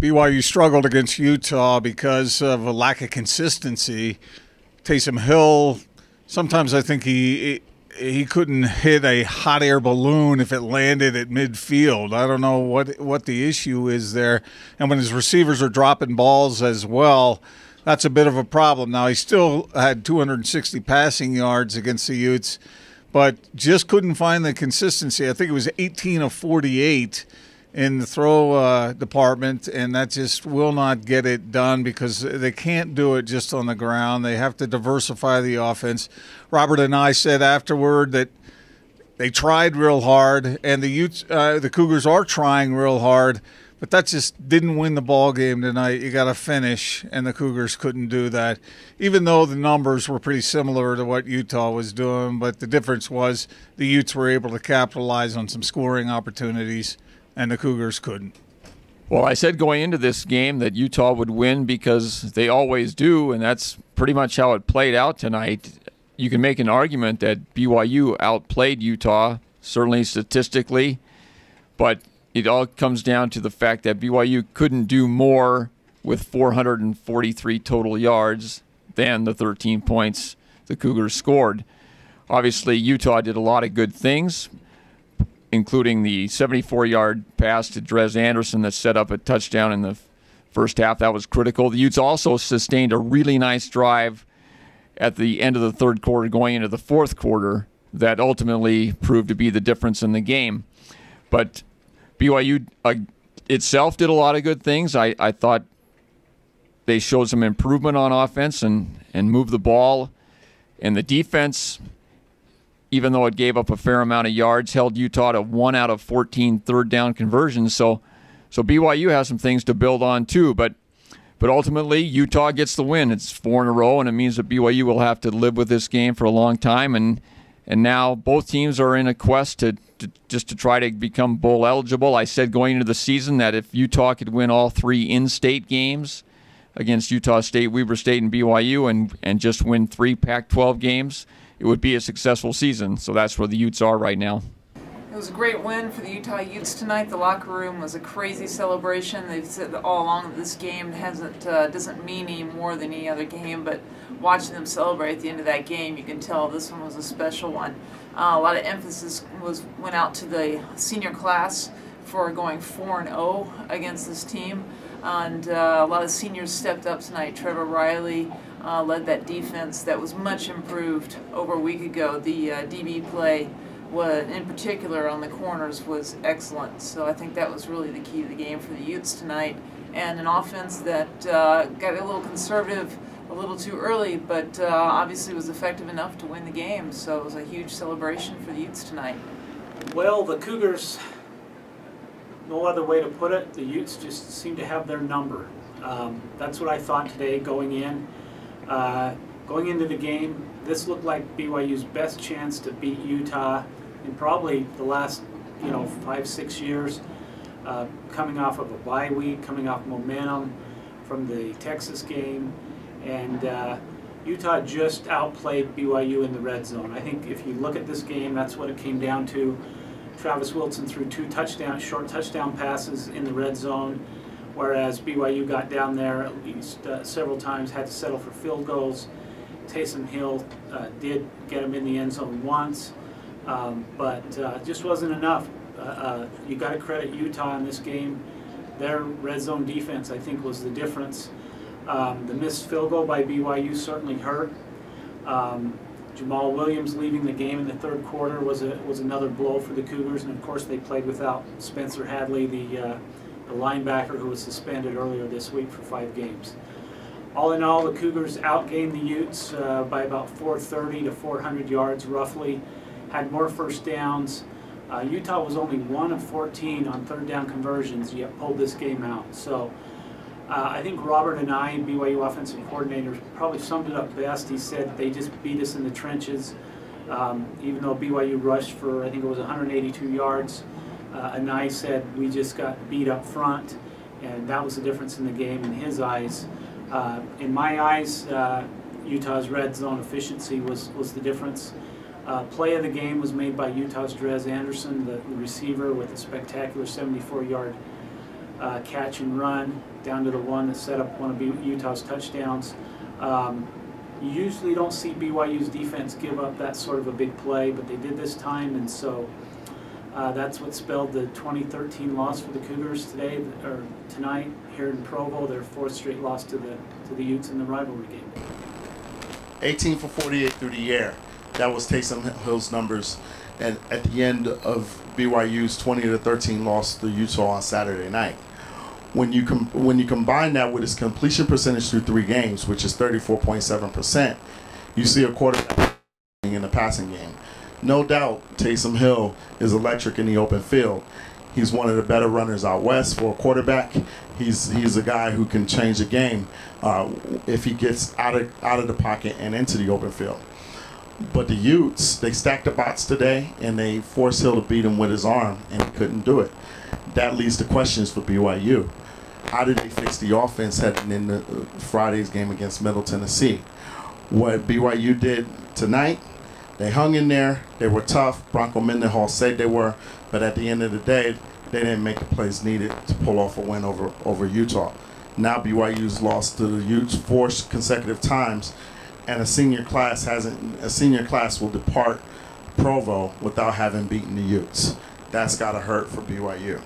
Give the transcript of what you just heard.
BYU struggled against Utah because of a lack of consistency. Taysom Hill, sometimes I think he he couldn't hit a hot air balloon if it landed at midfield. I don't know what what the issue is there. And when his receivers are dropping balls as well, that's a bit of a problem. Now he still had 260 passing yards against the Utes, but just couldn't find the consistency. I think it was 18 of 48 in the throw uh, department, and that just will not get it done because they can't do it just on the ground. They have to diversify the offense. Robert and I said afterward that they tried real hard, and the Utes, uh, the Cougars are trying real hard, but that just didn't win the ball game tonight. You got to finish, and the Cougars couldn't do that, even though the numbers were pretty similar to what Utah was doing. But the difference was the Utes were able to capitalize on some scoring opportunities and the Cougars couldn't. Well, I said going into this game that Utah would win because they always do, and that's pretty much how it played out tonight. You can make an argument that BYU outplayed Utah, certainly statistically, but it all comes down to the fact that BYU couldn't do more with 443 total yards than the 13 points the Cougars scored. Obviously, Utah did a lot of good things, including the 74 yard pass to Dres Anderson that set up a touchdown in the first half. That was critical. The Utes also sustained a really nice drive at the end of the third quarter, going into the fourth quarter, that ultimately proved to be the difference in the game. But BYU uh, itself did a lot of good things. I, I thought they showed some improvement on offense and, and moved the ball. And the defense even though it gave up a fair amount of yards, held Utah to one out of 14 third down conversions. So, so BYU has some things to build on too. But, but ultimately, Utah gets the win. It's four in a row, and it means that BYU will have to live with this game for a long time. And and now both teams are in a quest to, to just to try to become bowl eligible. I said going into the season that if Utah could win all three in-state games against Utah State, Weber State, and BYU, and and just win three Pac-12 games it would be a successful season. So that's where the Utes are right now. It was a great win for the Utah Utes tonight. The locker room was a crazy celebration. They've said all along that this game hasn't uh, doesn't mean any more than any other game, but watching them celebrate at the end of that game, you can tell this one was a special one. Uh, a lot of emphasis was went out to the senior class for going 4 and 0 against this team, and uh, a lot of seniors stepped up tonight. Trevor Reilly, uh, led that defense that was much improved over a week ago. The uh, DB play, was, in particular on the corners, was excellent. So I think that was really the key to the game for the Utes tonight. And an offense that uh, got a little conservative a little too early, but uh, obviously was effective enough to win the game. So it was a huge celebration for the Utes tonight. Well, the Cougars, no other way to put it, the Utes just seem to have their number. Um, that's what I thought today going in. Uh, going into the game, this looked like BYU's best chance to beat Utah in probably the last, you know, five, six years. Uh, coming off of a bye week, coming off momentum from the Texas game, and uh, Utah just outplayed BYU in the red zone. I think if you look at this game, that's what it came down to. Travis Wilson threw two touchdown, short touchdown passes in the red zone whereas BYU got down there at least uh, several times, had to settle for field goals. Taysom Hill uh, did get him in the end zone once, um, but uh, just wasn't enough. Uh, uh, you got to credit Utah in this game. Their red zone defense, I think, was the difference. Um, the missed field goal by BYU certainly hurt. Um, Jamaal Williams leaving the game in the third quarter was a, was another blow for the Cougars, and of course they played without Spencer Hadley, the uh, the linebacker who was suspended earlier this week for five games. All in all, the Cougars outgained the Utes uh, by about 430 to 400 yards roughly, had more first downs. Uh, Utah was only one of 14 on third down conversions, yet pulled this game out. So uh, I think Robert Anae, BYU offensive coordinator, probably summed it up best. He said they just beat us in the trenches. Um, even though BYU rushed for, I think it was 182 yards, uh, Anae said we just got beat up front, and that was the difference in the game in his eyes. Uh, in my eyes, uh, Utah's red zone efficiency was, was the difference. Uh, play of the game was made by Utah's Dres Anderson, the, the receiver, with a spectacular 74-yard uh, catch and run down to the one that set up one of Utah's touchdowns. Um, you usually don't see BYU's defense give up that sort of a big play, but they did this time, and so uh, that's what spelled the 2013 loss for the Cougars today or tonight here in Provo. Their fourth straight loss to the to the Utes in the rivalry game. 18 for 48 through the air. That was Taysom Hill's numbers. And at the end of BYU's 20 to 13 loss to Utah on Saturday night. When you com- when you combine that with his completion percentage through three games, which is 34.7 percent, you see a quarterback in the passing game. No doubt, Taysom Hill is electric in the open field. He's one of the better runners out west for a quarterback. He's he's a guy who can change the game uh, if he gets out of out of the pocket and into the open field. But the Utes, they stacked the box today and they forced Hill to beat him with his arm, and he couldn't do it. That leads to questions for BYU. How did they fix the offense heading into uh, Friday's game against Middle Tennessee? What BYU did tonight, they hung in there. They were tough. Bronco Mendenhall said they were, but at the end of the day, they didn't make the plays needed to pull off a win over over Utah. Now BYU's lost to the Utes four consecutive times, and a senior class hasn't. A senior class will depart Provo without having beaten the Utes. That's got to hurt for BYU.